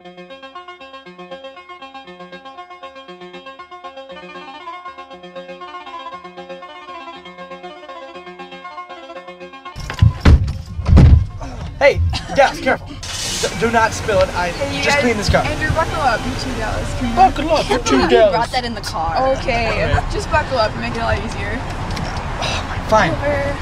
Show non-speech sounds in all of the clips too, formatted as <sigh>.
Hey, Dallas, careful. Do not spill it. I Hey, you just guys- clean this cup. Andrew, buckle up. You two Dallas. Come here. Buckle up, you two You Dallas. brought that in the car. Okay, just buckle up and make it a lot easier. Fine. Over.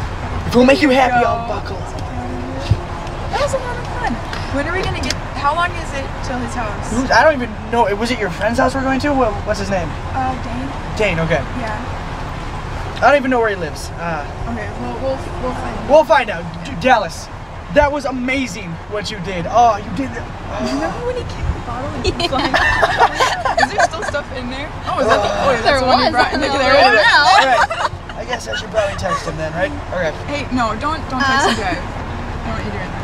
If it'll make you happy, Go. I'll buckle. That was a lot of fun. When are we gonna get? How long is it till his house? Who's- I don't even know. Was it your friend's house we're going to? What, what's his name? Uh, Dane. Dane. Okay. Yeah. I don't even know where he lives. Uh, Okay. We'll we'll we'll find. we'll find out. D- Dallas, that was amazing what you did. Oh, you did. That. Remember when he kicked the bottle and he was flying? <laughs> is there still stuff in there? Oh, is that the? Oh, yeah, that's There the one you was. brought in the No, there there it is. is now. All right. I guess I should probably text him then, right? Okay. Hey, no, don't don't text and drive. I don't want you doing that.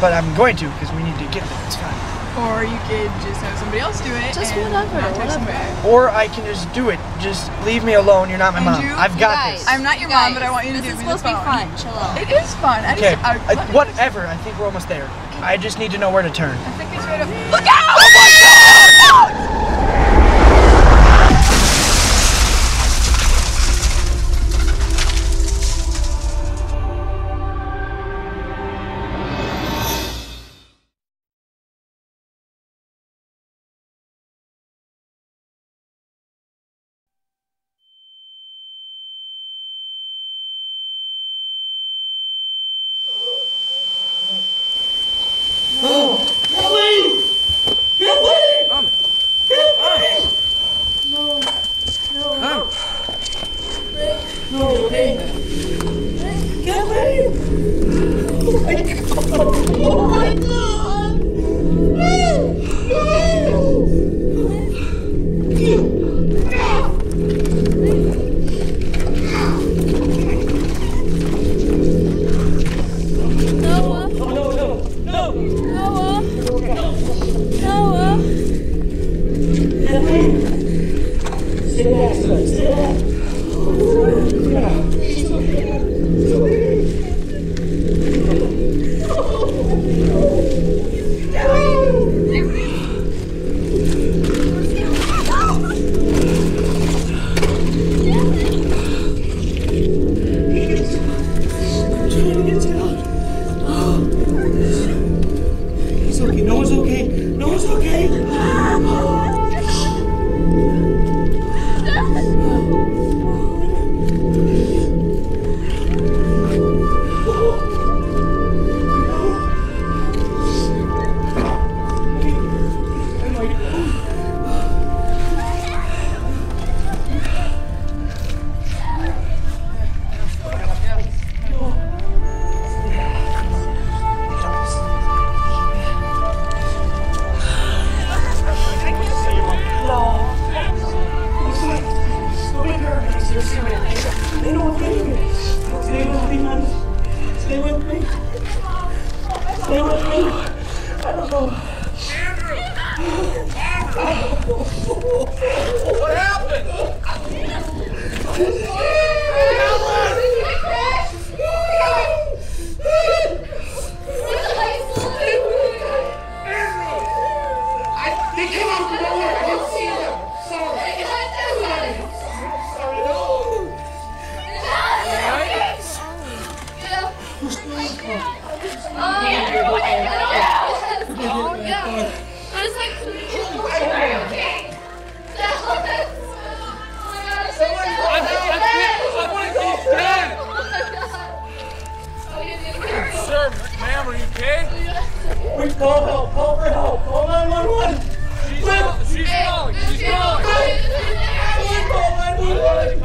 But I'm going to because we need to get there. It's fine. Or you could just have somebody else do it. Just and whatever, Not text him whatever. Or I can just do it. Just leave me alone. You're not my mom. Andrew, I've got guys, this. I'm not your you mom, but I want you to do This give is supposed to be fun. Chill out. It is fun. I Okay. just, I, I, whatever. I think we're almost there. I just need to know where to turn. I think it's right up. Look out! <laughs> Stay with me. I don't know. What happened? I, call help. Call for help. Call 911. She's calling. She's calling. She's calling. Call 911.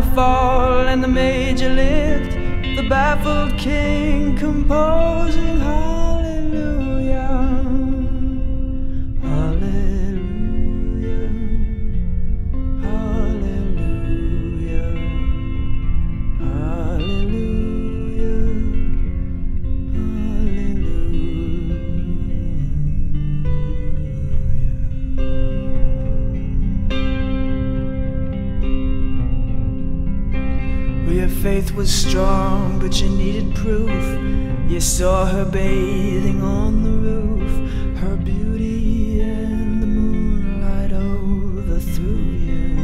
Minor Well, your faith was strong, but you needed proof. You saw her bathing on the roof, her beauty and the moonlight overthrew you.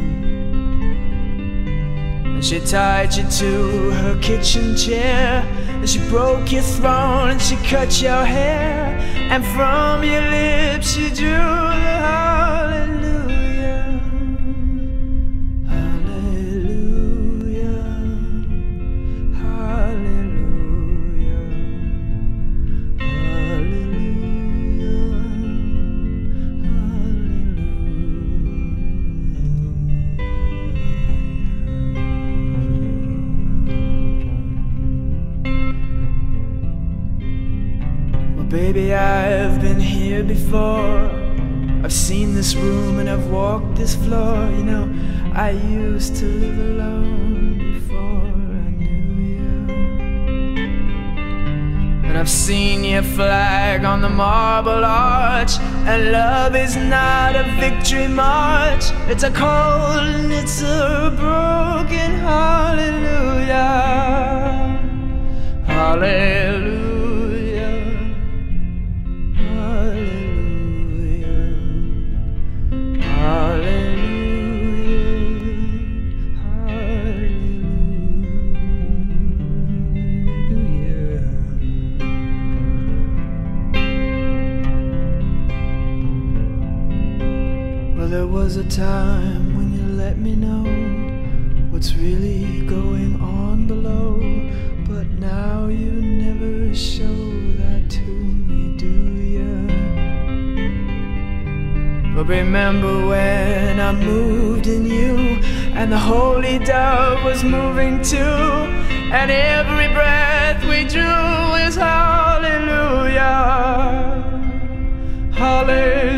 And she tied you to her kitchen chair. And she broke your throne and she cut your hair. And from your lips she drew the hallelujah. This room and I've walked this floor. You know, I used to live alone before I knew you. And I've seen your flag on the marble arch. And love is not a victory march, it's a cold and it's a broken hallelujah. Hallelujah. A time when you let me know what's really going on below, but now you never show that to me, do you? But remember when I moved in you, and the holy dove was moving too, and every breath we drew is hallelujah. Hallelujah.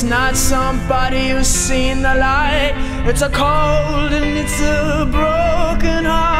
It's not somebody who's seen the light. It's a cold and it's a broken hallelujah.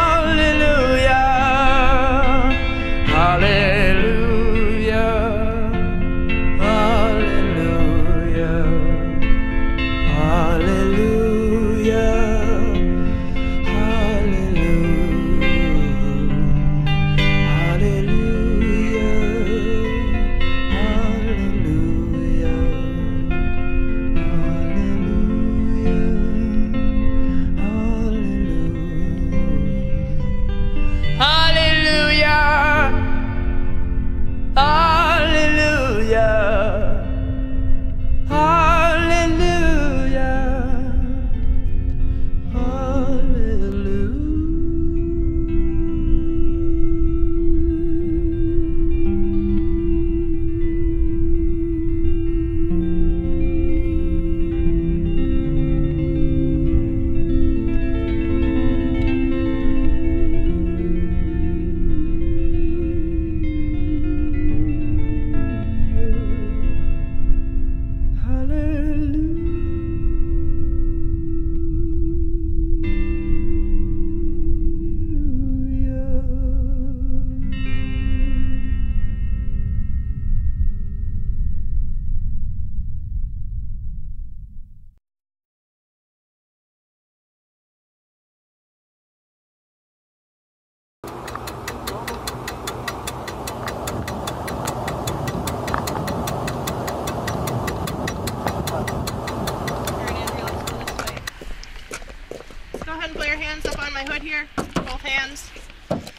My hood here, both hands.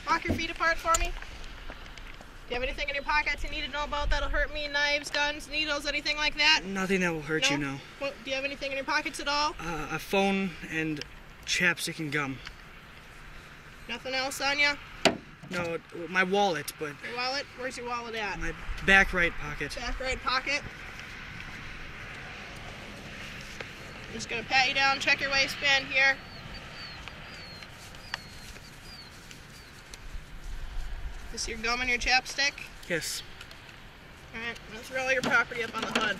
Walk your feet apart for me. Do you have anything in your pockets you need to know about that'll hurt me? Knives, guns, needles, anything like that? Nothing that will hurt you, No? no. What, do you have anything in your pockets at all? Uh, a phone and chapstick and gum. Nothing else on you? No, my wallet, but Your wallet? Where's your wallet at? my back right pocket. Back right pocket. I'm just gonna pat you down, check your waistband here. This your gum and your chapstick? Yes. Alright, let's roll your property up on the hood.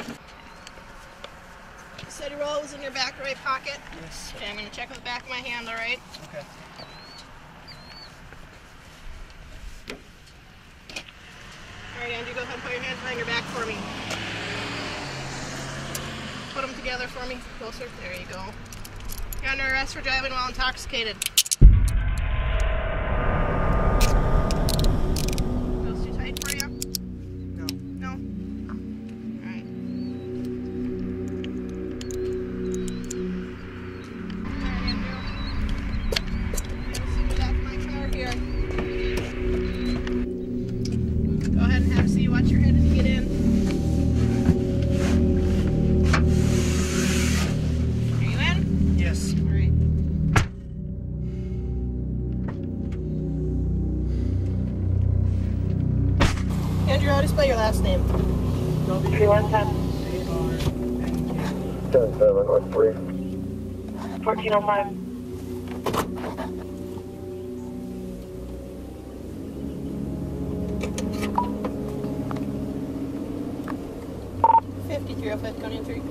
You said your wallet was in your back right pocket? Yes. Okay, I'm gonna check with the back of my hand, alright? Okay. Alright, Andrew, go ahead and put your hands behind your back for me. Put them together for me. Closer. There you go. You're under arrest for driving while intoxicated. Fourteen oh five. Fifty-three oh five, County three.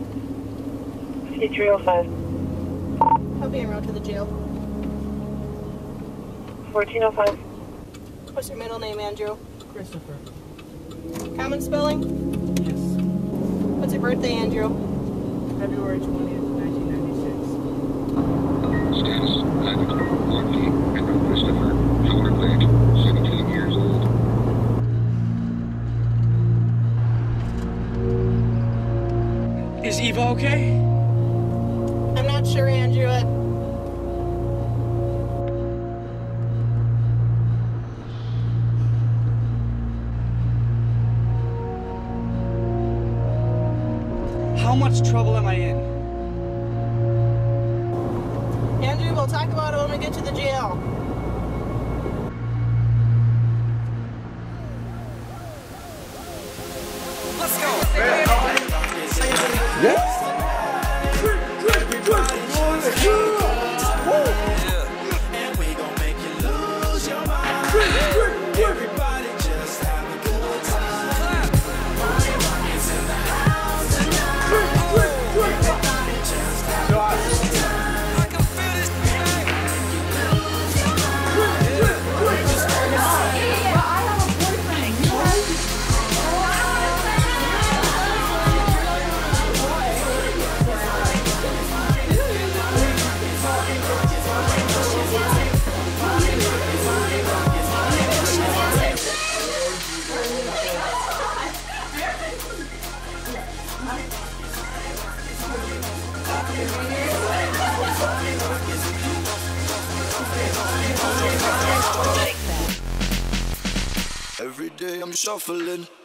Fifty-three oh five. I'll be en route to the jail. Fourteen oh five. What's your middle name, Andrew? Christopher. Common spelling? Yes. What's your birthday, Andrew? February 20th, 1996. Status, Isaac, Lockney, uh, shuffling.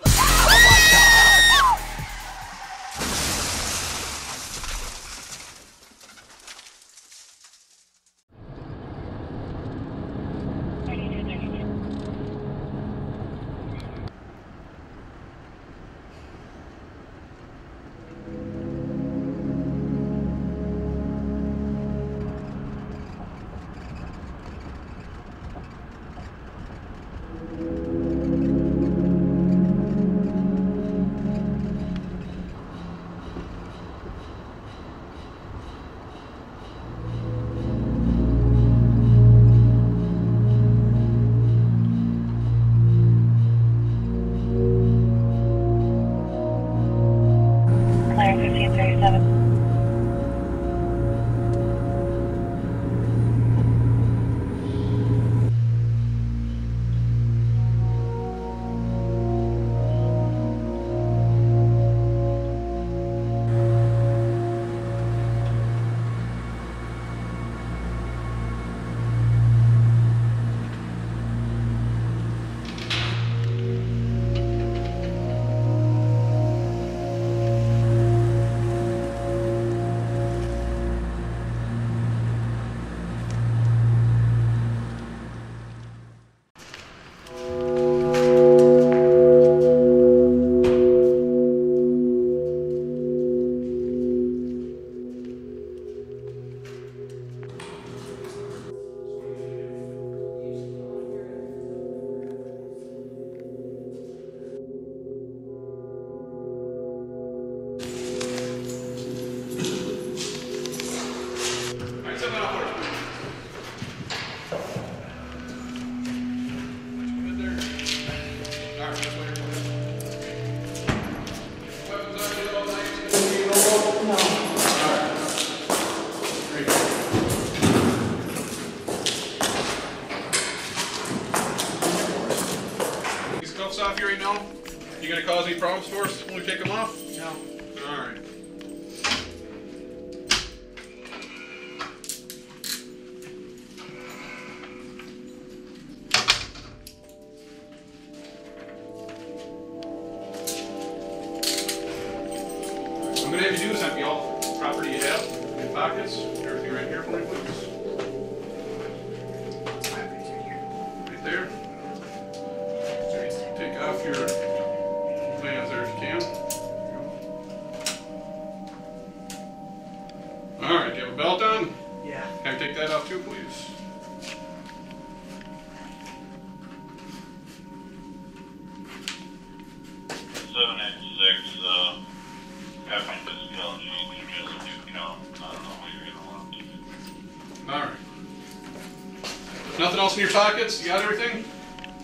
Nothing else in your pockets? You got everything?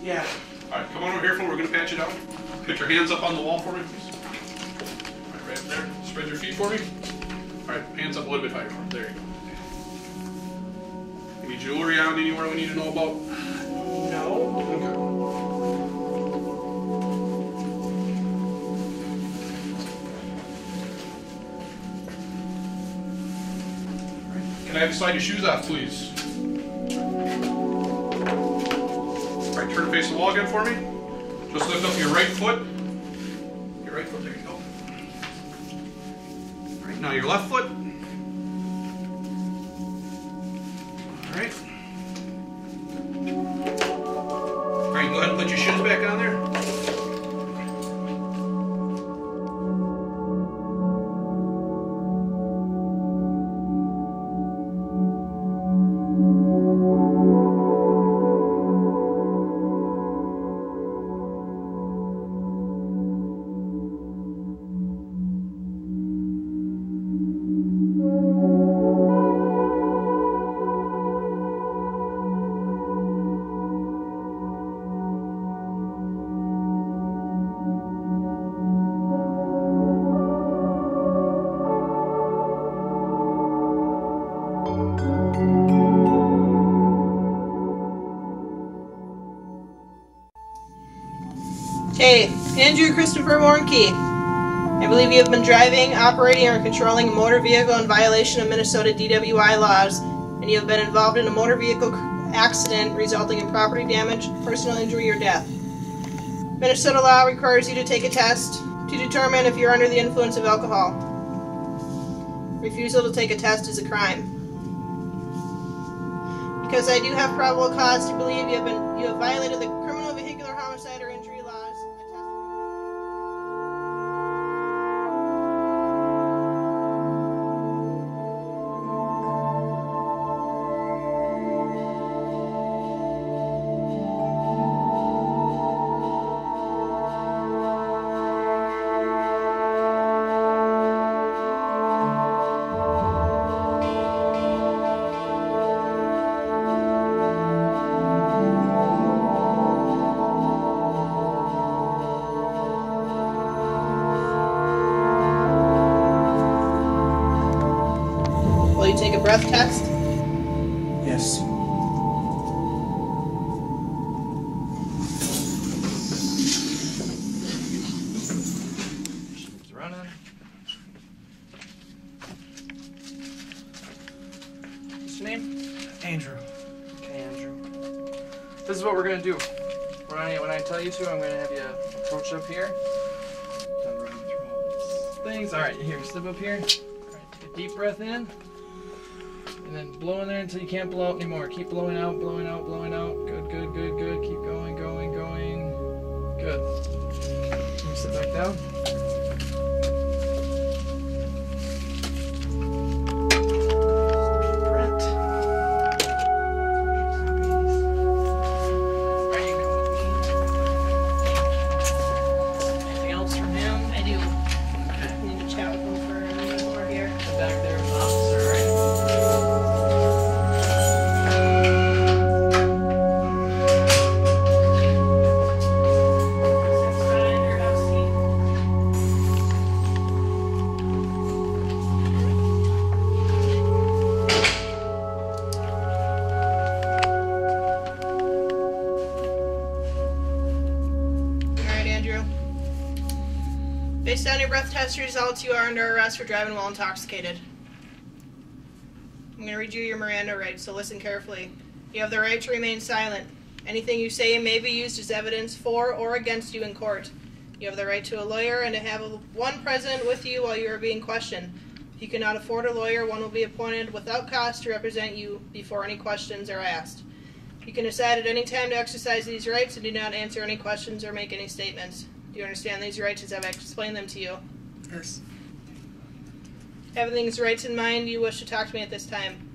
Yeah. All right, come on over here, for We're gonna patch it out. Put your hands up on the wall for me, please. All right, right up there. Spread your feet for me. All right, hands up a little bit higher. There you go. Any jewelry on anywhere we need to know about? No. Okay. Can I have you slide your shoes off, please? Turn and face the wall again for me. Just lift up your right foot. Your right foot, there you go. All right, now your left foot. Andrew Christopher Warnke. I believe you have been driving, operating, or controlling a motor vehicle in violation of Minnesota DWI laws, and you have been involved in a motor vehicle accident resulting in property damage, personal injury, or death. Minnesota law requires you to take a test to determine if you're under the influence of alcohol. Refusal to take a test is a crime. Because I do have probable cause to believe you have been you have violated the test results, you are under arrest for driving while intoxicated. I'm going to read you your Miranda rights, so listen carefully. You have the right to remain silent. Anything you say may be used as evidence for or against you in court. You have the right to a lawyer and to have a- one present with you while you are being questioned. If you cannot afford a lawyer, one will be appointed without cost to represent you before any questions are asked. You can decide at any time to exercise these rights and do not answer any questions or make any statements. Do you understand these rights as I've explained them to you? Yes. Having right in mind, you wish to talk to me at this time.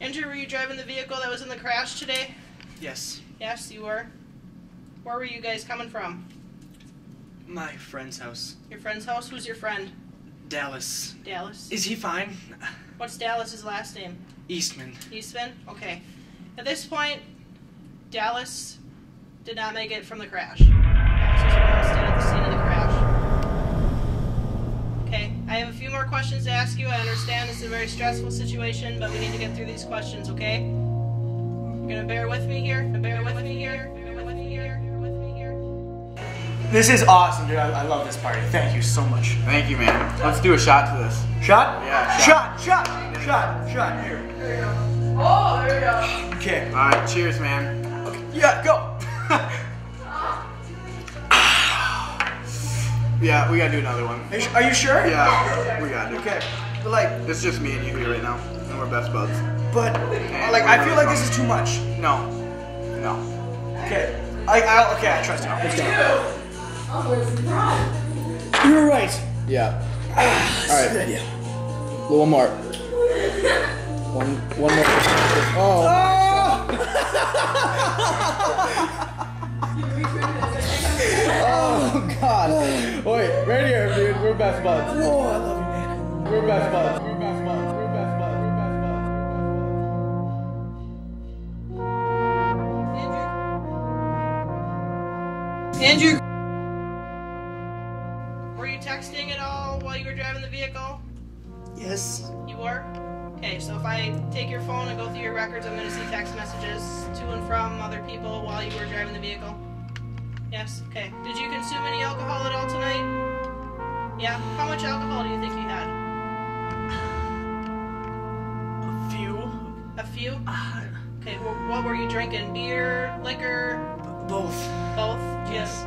Andrew, were you driving the vehicle that was in the crash today? Yes. Yes, you were. Where were you guys coming from? My friend's house. Your friend's house? Who's your friend? Dallas. Dallas. Is he fine? What's Dallas's last name? Eastman. Eastman? Okay. At this point, Dallas did not make it from the crash. Dallas was arrested at the scene of the crash. Okay, I have a few more questions to ask you. I understand this is a very stressful situation, but we need to get through these questions, okay? You're gonna bear with me here? Bear with me here? Bear with me here? Bear with me here? This is awesome, dude. I, I love this party. Thank you so much. Thank you, man. Let's do a shot to this. Shot? Yeah, Shot, shot, shot, shot. Here. There you go. Oh, there we go. Okay. All right, cheers, man. Yeah, go. <laughs> Yeah, we gotta do another one. Are you, are you sure? Yeah, we gotta do. Okay. But like, It's just me and you here right now, and we're best buds. but And like, I feel like this is too much. No, no. Okay. I, I okay. I trust you. Let's go. You're right. Yeah. Ah, All right. Good idea. One more. One, one more. <laughs> Oh. oh <laughs> Oh, God. Wait, right here, dude. We're best buds. Whoa, I love you, man. We're best buds. We're best buds. We're best buds. We're best buds. Andrew. Were you texting at all while you were driving the vehicle? Yes. You were? Okay, so if I take your phone and go through your records, I'm going to see text messages to and from other people while you were driving the vehicle. Yes? Okay. Did you consume any alcohol at all tonight? Yeah? How much alcohol do you think you had? A few. A few? Uh, Okay, wh- what were you drinking? Beer, liquor, both. both? Yes.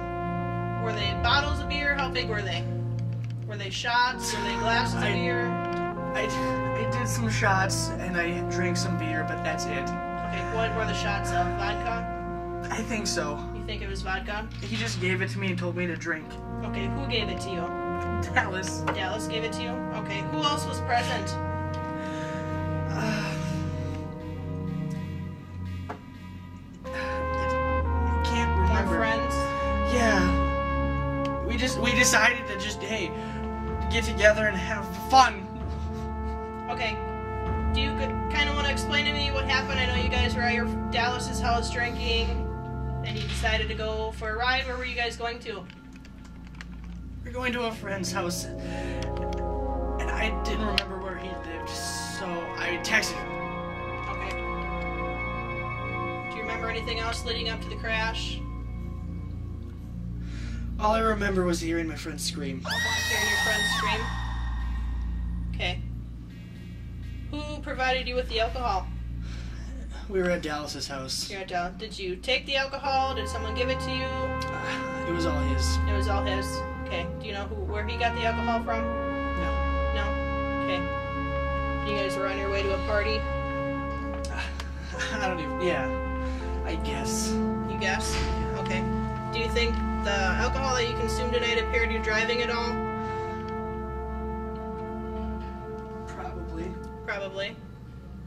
Were they bottles of beer? How big were they? Were they shots? Were they glasses of beer? I, I did some shots and I drank some beer, but that's it. Okay, what were the shots of? Vodka? I think so. You think it was vodka? He just gave it to me and told me to drink. Okay, who gave it to you? Dallas. Dallas gave it to you? Okay, who else was present? Uh, <sighs> I can't More remember. friends? Yeah. We just we decided to just hey get together and have fun. Okay. Do you kind of want to explain to me what happened? I know you guys were at your Dallas's house drinking, decided to go for a ride. Where were you guys going to? We're going to a friend's house, and I didn't remember where he lived, so I texted him. Okay. Do you remember anything else leading up to the crash? All I remember was hearing my friend scream. Oh, hearing your friend scream? Okay. Who provided you with the alcohol? We were at Dallas's house. You're at Dallas. Did you take the alcohol? Did someone give it to you? <sighs> It was all his. It was all his. Okay. Do you know who where he got the alcohol from? No. No. Okay. You guys were on your way to a party. <sighs> I don't even. Yeah. I guess. You guess. Okay. Do you think the alcohol that you consumed tonight impaired your driving at all? Probably. Probably.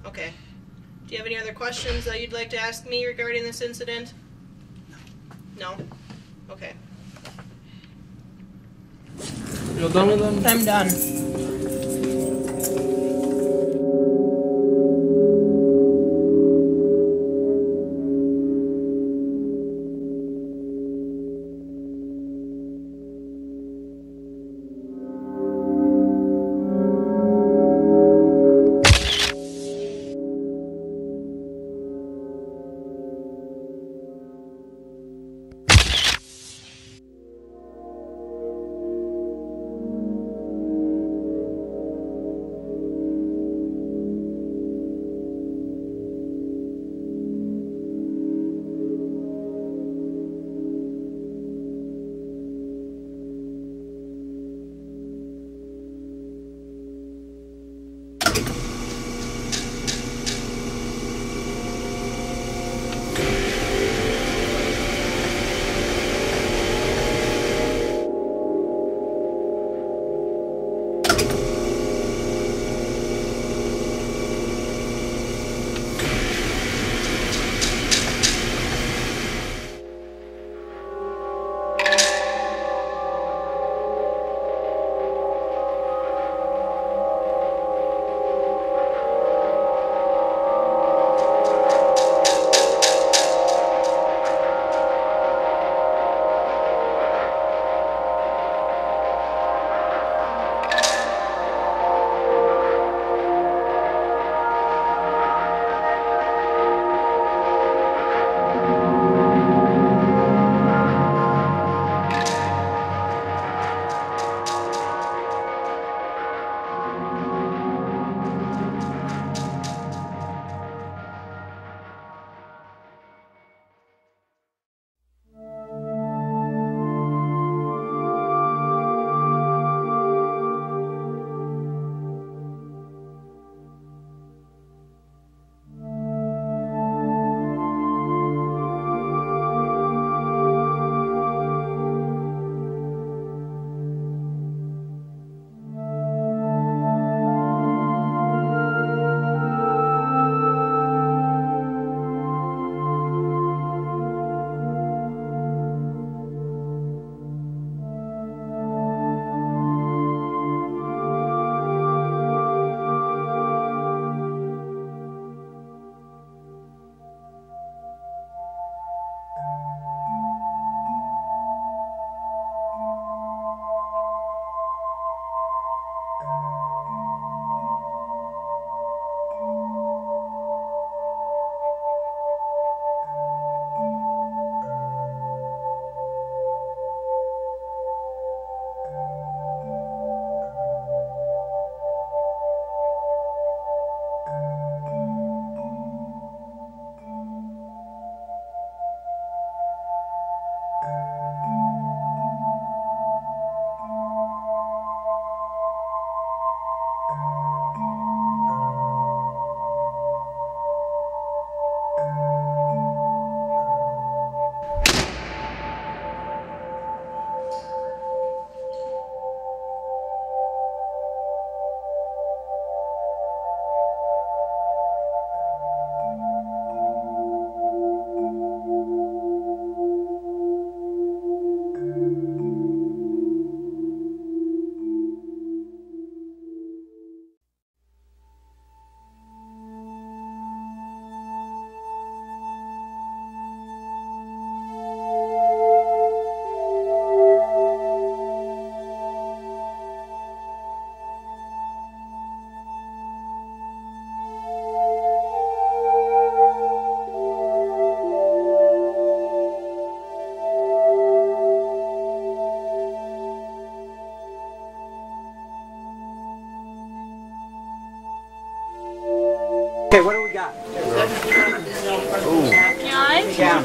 Okay. Do you have any other questions that you'd like to ask me regarding this incident? No. No. Okay. You're done with them? I'm done.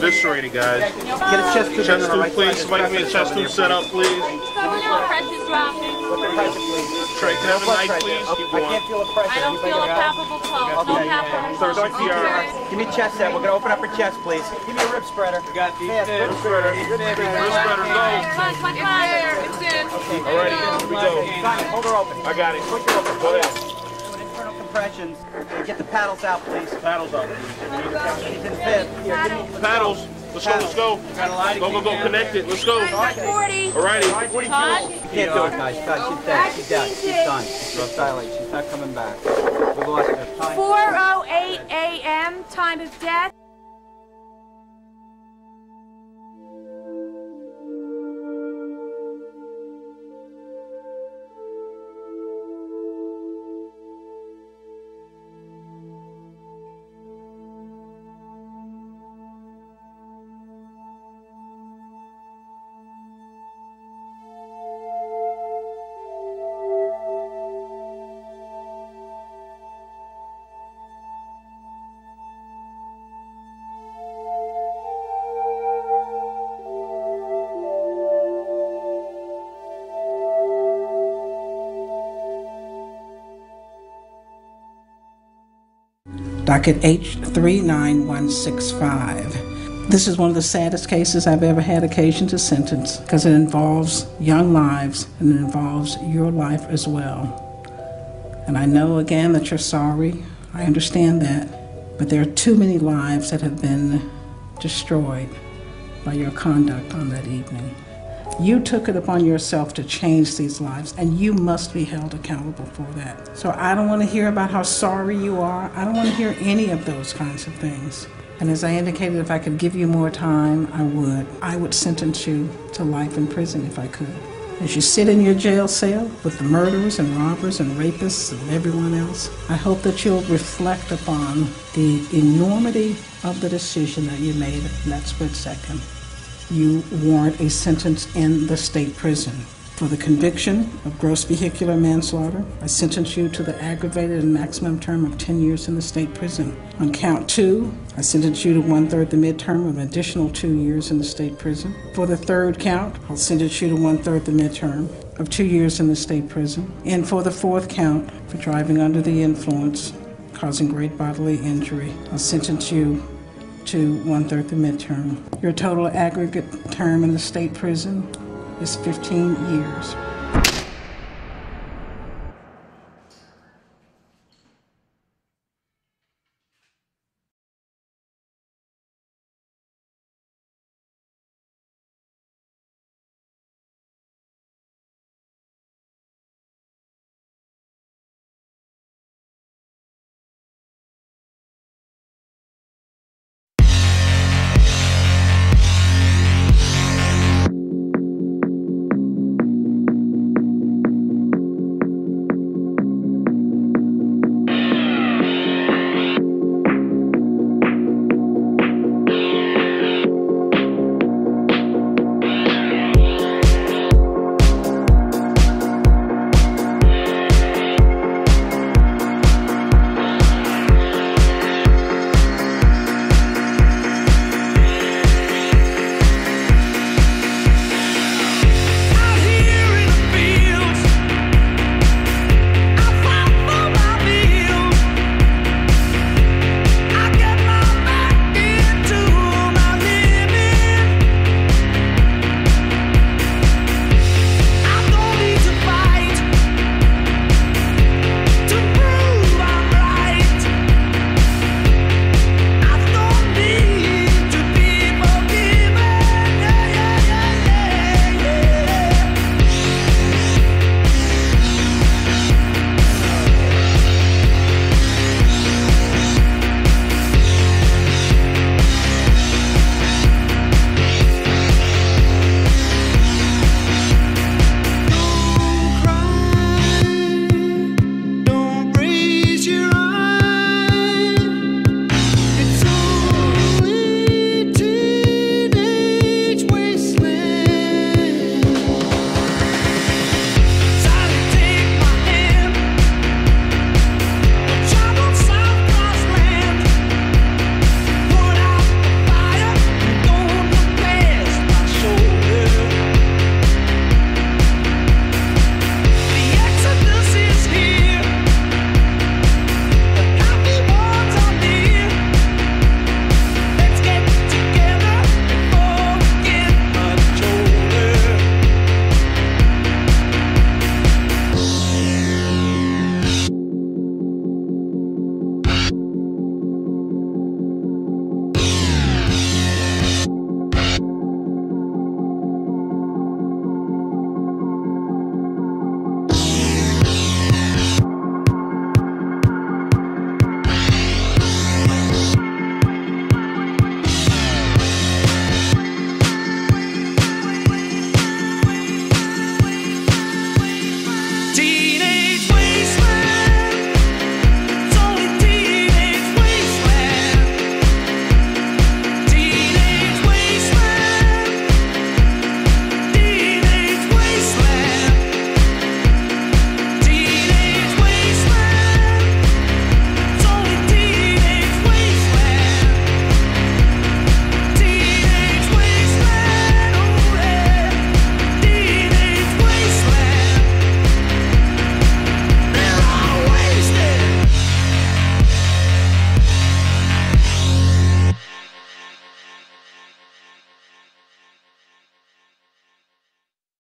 Eviscerated, guys. Get a chest tube. Chest tube, please. Somebody give me a chest tube set up, please. Trey, can I have a knife, please? Keep I can't feel a pressure. I don't feel a palpable pulse. No palpable pulse. Third CPR. Give me chest set. We're gonna open up her chest, please. Give me a rib spreader. You got the rib spreader. Rib spreader. Rib spreader, go. Come on, come on, come on. It's in. Okay. All right, here we go. Fine, hold her open. I got it. Push her open. Go ahead. Doing internal compressions. Okay, Get the paddles out, please. Paddles out. She's in fifth. Here, give me Paddles. Let's go, let's go. Go, go, go. Connect it. Let's go. 40. Alrighty. Todd? You can't do it, guys. Guys, she's dead. She's dead. She's done. She's dilate. She's not coming back. We lost her. Time. 4:08 a.m. Time of death. Docket H39165. This is one of the saddest cases I've ever had occasion to sentence because it involves young lives and it involves your life as well. And I know again that you're sorry. I understand that. But there are too many lives that have been destroyed by your conduct on that evening. You took it upon yourself to change these lives, and you must be held accountable for that. So I don't want to hear about how sorry you are. I don't want to hear any of those kinds of things. And as I indicated, if I could give you more time, I would. I would sentence you to life in prison if I could. As you sit in your jail cell with the murderers and robbers and rapists and everyone else, I hope that you'll reflect upon the enormity of the decision that you made that split second you warrant a sentence in the state prison. For the conviction of gross vehicular manslaughter, I sentence you to the aggravated and maximum term of 10 years in the state prison. On count two, I sentence you to one third the midterm of an additional two years in the state prison. For the third count, I'll sentence you to one third the midterm of two years in the state prison. And for the fourth count, for driving under the influence, causing great bodily injury, I'll sentence you to one-third the midterm. Your total aggregate term in the state prison is 15 years.